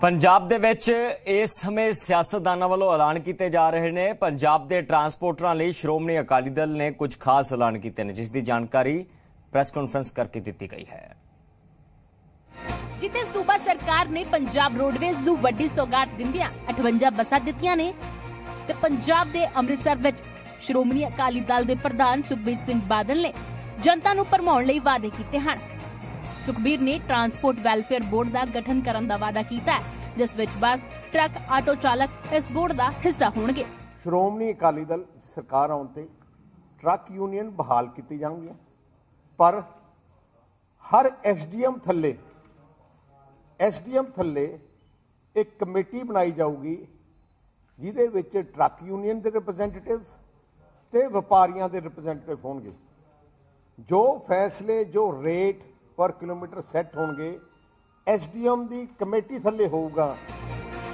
ਪੰਜਾਬ ਦੇ ਵਿੱਚ ਇਸ ਸਮੇਂ ਸਿਆਸਤਦਾਨਾਂ ਵੱਲੋਂ ਐਲਾਨ ਕੀਤੇ ਜਾ ਰਹੇ ਨੇ। ਪੰਜਾਬ ਦੇ ਟਰਾਂਸਪੋਰਟਰਾਂ ਲਈ ਸ਼੍ਰੋਮਣੀ ਅਕਾਲੀ ਦਲ ਨੇ ਕੁਝ ਖਾਸ ਐਲਾਨ ਕੀਤੇ ਨੇ, ਜਿਸ ਦੀ ਜਾਣਕਾਰੀ ਪ੍ਰੈਸ ਕਾਨਫਰੰਸ ਕਰਕੇ ਦਿੱਤੀ ਗਈ ਹੈ। ਜਿੱਥੇ ਸੂਬਾ ਸਰਕਾਰ ਨੇ ਪੰਜਾਬ ਰੋਡਵੇਜ਼ ਨੂੰ ਵੱਡੀ ਸੌਗਾਤ ਦਿੰਦਿਆਂ 58 ਬੱਸਾਂ ਦਿੱਤੀਆਂ ਨੇ ਤੇ ਪੰਜਾਬ ਦੇ ਅੰਮ੍ਰਿਤਸਰ ਵਿੱਚ ਸ਼੍ਰੋਮਣੀ ਅਕਾਲੀ ਦਲ ਦੇ ਪ੍ਰਧਾਨ ਸੁਖਬੀਰ ਸਿੰਘ ਬਾਦਲ ਨੇ ਜਨਤਾ ਨੂੰ ਭਰਮਾਉਣ ਲਈ ਵਾਅਦੇ ਕੀਤੇ ਹਨ। ਸੁਖਬੀਰ ਨੇ ਟਰਾਂਸਪੋਰਟ ਵੈਲਫੇਅਰ ਬੋਰਡ ਦਾ ਗਠਨ ਕਰਨ ਦਾ ਵਾਅਦਾ ਕੀਤਾ ਹੈ, ਜਿਸ ਵਿੱਚ ਬੱਸ, ਟਰੱਕ, ਆਟੋ ਚਾਲਕ ਇਸ ਬੋਰਡ ਦਾ ਹਿੱਸਾ ਹੋਣਗੇ। ਸ਼੍ਰੋਮਣੀ ਅਕਾਲੀ ਦਲ ਸਰਕਾਰ ਆਉਣ ਤੇ ਟਰੱਕ ਯੂਨੀਅਨ ਬਹਾਲ ਕੀਤੀ ਜਾਣਗੀਆਂ ਪਰ ਹਰ ਐਸਡੀਐਮ ਥੱਲੇ ਐਸਡੀਐਮ ਥੱਲੇ ਇੱਕ ਕਮੇਟੀ ਬਣਾਈ ਜਾਊਗੀ, ਜਿਹਦੇ ਵਿੱਚ ਟਰੱਕ ਯੂਨੀਅਨ ਦੇ ਰਿਪਰੈਜ਼ੈਂਟੇਟਿਵ ਤੇ ਵਪਾਰੀਆਂ ਦੇ ਰਿਪਰੈਜ਼ੈਂਟੇਟਿਵ ਹੋਣਗੇ। ਜੋ ਫੈਸਲੇ, ਜੋ ਰੇਟ ਪਰ ਕਿਲੋਮੀਟਰ ਸੈੱਟ ਹੋਣਗੇ। ਐਸਡੀਐਮ ਦੀ ਕਮੇਟੀ ਥੱਲੇ ਹੋਊਗਾ।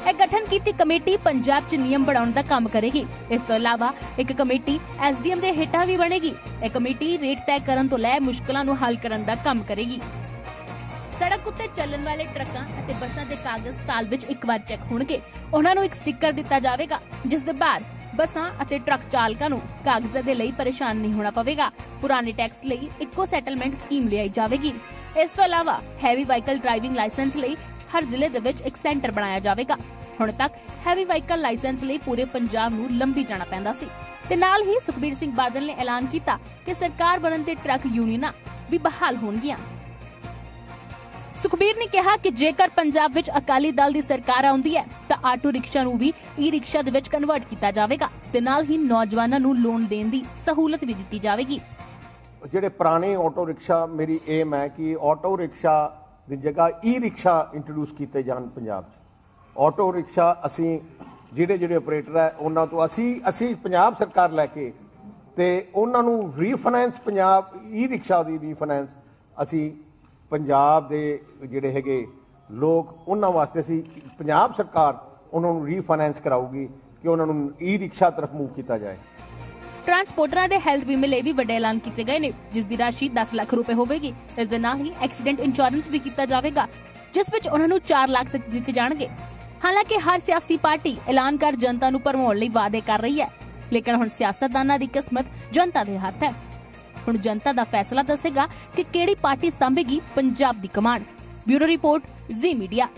ਇਹ ਗਠਨ ਕੀਤੀ ਕਮੇਟੀ ਪੰਜਾਬ 'ਚ ਨਿਯਮ ਬਣਾਉਣ ਦਾ ਕੰਮ ਕਰੇਗੀ। ਇਸ ਤੋਂ ਇਲਾਵਾ ਇੱਕ ਕਮੇਟੀ ਐਸਡੀਐਮ ਦੇ ਹੇਠਾਂ ਵੀ ਬਣੇਗੀ। ਇਹ ਕਮੇਟੀ ਰੇਟ ਤੈਅ ਕਰਨ ਤੋਂ ਲੈ ਮੁਸ਼ਕਲਾਂ ਨੂੰ ਹੱਲ ਕਰਨ ਦਾ ਕੰਮ ਕਰੇਗੀ। ਸੜਕ ਉੱਤੇ ਚੱਲਣ ਵਾਲੇ ਟਰੱਕਾਂ ਅਤੇ ਬੱਸਾਂ ਦੇ ਕਾਗਜ਼ ਸਾਲ ਵਿੱਚ ਇੱਕ ਵਾਰ ਚੈੱਕ ਹੋਣਗੇ। ਉਹਨਾਂ ਨੂੰ ਇੱਕ ਸਟicker ਦਿੱਤਾ ਜਾਵੇਗਾ, ਜਿਸ ਦੇ ਬਾਅਦ ਬੱਸਾਂ ਅਤੇ ਟਰੱਕ ਚਾਲਕਾਂ ਨੂੰ ਕਾਗਜ਼ਾਂ ਦੇ ਲਈ ਪਰੇਸ਼ਾਨ ਨਹੀਂ ਹੋਣਾ ਪਵੇਗਾ। ਪੁਰਾਣੇ ਟੈਕਸ ਲਈ ਇੱਕੋ ਸੈਟਲਮੈਂਟ ਸਕੀਮ ਲਿਆਈ ਜਾਵੇਗੀ। ਇਸ ਤੋਂ ਇਲਾਵਾ ਹੈਵੀ ਵਾਹੀਕਲ ਡਰਾਈਵਿੰਗ ਲਾਇਸੈਂਸ ਲਈ ਹਰ ਜ਼ਿਲ੍ਹੇ ਦੇ ਵਿੱਚ ਇੱਕ ਸੈਂਟਰ ਬਣਾਇਆ ਜਾਵੇਗਾ। ਹੁਣ ਤੱਕ ਹੈਵੀ ਵਾਹੀਕਲ ਲਾਇਸੈਂਸ ਲਈ ਪੂਰੇ ਪੰਜਾਬ ਨੂੰ ਲੰਬੀ ਜਾਣਾ ਪੈਂਦਾ ਸੀ। ਤੇ ਨਾਲ ਹੀ ਸੁਖਬੀਰ ਸਿੰਘ ਬਾਦਲ ਨੇ ਐਲਾਨ ਕੀਤਾ ਕਿ ਸਰਕਾਰ ਬਣਨ ਤੇ ਟਰੱਕ ਯੂਨੀਅਨਾਂ ਵੀ ਬਹਾਲ ਹੋਣਗੀਆਂ। ਸੁਖਬੀਰ ਨੇ ਕਿਹਾ ਕਿ ਜੇਕਰ ਪੰਜਾਬ ਵਿੱਚ ਅਕਾਲੀ ਦਲ ਦੀ ਸਰਕਾਰ ਆਉਂਦੀ ਹੈ, ਤਾਂ ਆਟੋ ਰਿਕਸ਼ਾ ਨੂੰ ਵੀ ਈ ਰਿਕਸ਼ਾ ਦੇ ਵਿੱਚ ਕਨਵਰਟ ਕੀਤਾ ਜਾਵੇਗਾ ਤੇ ਨਾਲ ਹੀ ਨੌਜਵਾਨਾਂ ਨੂੰ ਲੋਨ ਦੇਣ ਦੀ ਸਹੂਲਤ ਵੀ ਦਿੱਤੀ ਜਾਵੇਗੀ। ਜਿਹੜੇ ਪੁਰਾਣੇ ਆਟੋ ਰਿਕਸ਼ਾ, ਮੇਰੀ ਏਮ ਹੈ ਕਿ ਆਟੋ ਰਿਕਸ਼ਾ ਦੀ ਜਗ੍ਹਾ ਈ ਰਿਕਸ਼ਾ ਇੰਟਰੋਡਿਊਸ ਕੀਤੇ ਜਾਣ ਪੰਜਾਬ 'ਚ। ਆਟੋ ਰਿਕਸ਼ਾ ਅਸੀਂ ਜਿਹੜੇ ਜਿਹੜੇ ਆਪਰੇਟਰ ਹੈ, ਉਹਨਾਂ ਤੋਂ ਅਸੀਂ ਅਸੀਂ ਪੰਜਾਬ ਸਰਕਾਰ ਲੈ ਕੇ ਤੇ ਉਹਨਾਂ ਨੂੰ ਰੀਫਾਈਨੈਂਸ ਪੰਜਾਬ ਈ ਰਿਕਸ਼ਾ ਦੀ ਰੀਫਾਈਨੈਂਸ ਅਸੀਂ ਪੰਜਾਬ ਦੇ ਜਿਹੜੇ ਹੈਗੇ ਲੋਕ, ਉਹਨਾਂ ਵਾਸਤੇ ਅਸੀਂ ਪੰਜਾਬ ਸਰਕਾਰ ਉਹਨਾਂ ਨੂੰ ਰੀਫਾਈਨੈਂਸ ਕਰਾਊਗੀ ਕਿ ਉਹਨਾਂ ਨੂੰ ਈ ਰਿਕਸ਼ਾ ਤਰਫ ਮੂਵ ਕੀਤਾ ਜਾਏ। ਟਰਾਂਸਪੋਰਟਰਾਂ ਦੇ ਹੈਲਥ ਬੀਮੇ ਲਈ ਵੀ ਵੱਡੇ ਐਲਾਨ ਕੀਤੇ ਗਏ ਨੇ, ਜਿਸ ਦੀ ਰਾਸ਼ੀ 10 ਲੱਖ ਰੁਪਏ ਹੋਵੇਗੀ। ਇਸ ਦੇ ਨਾਲ ਹੀ ਐਕਸੀਡੈਂਟ ਇੰਸ਼ੋਰੈਂਸ ਵੀ ਕੀਤਾ ਜਾਵੇਗਾ, ਜਿਸ ਵਿੱਚ ਉਹਨਾਂ ਨੂੰ 4 ਲੱਖ ਤੱਕ ਦਿੱਤੇ ਜਾਣਗੇ। ਹਾਲਾਂਕਿ ਹਰ ਸਿਆਸੀ ਪਾਰਟੀ ਐਲਾਨ ਕਰ ਜਨਤਾ ਨੂੰ ਭਰਮਾਉਣ ਲਈ ਵਾਅਦੇ ਕਰ ਰਹੀ ਹੈ, ਲੇਕਿਨ ਹੁਣ ਸਿਆਸਤਦਾਨਾਂ ਦੀ ਕਿਸਮਤ ਜਨਤਾ ਦੇ ਹੱਥ ਹੈ। ਹੁਣ ਜਨਤਾ ਦਾ ਫੈਸਲਾ ਦੱਸੇਗਾ ਕਿ ਕਿਹੜੀ ਪਾਰਟੀ ਸੰਭੇਗੀ ਪੰਜਾਬ ਦੀ command. Bureau report, Zee Media.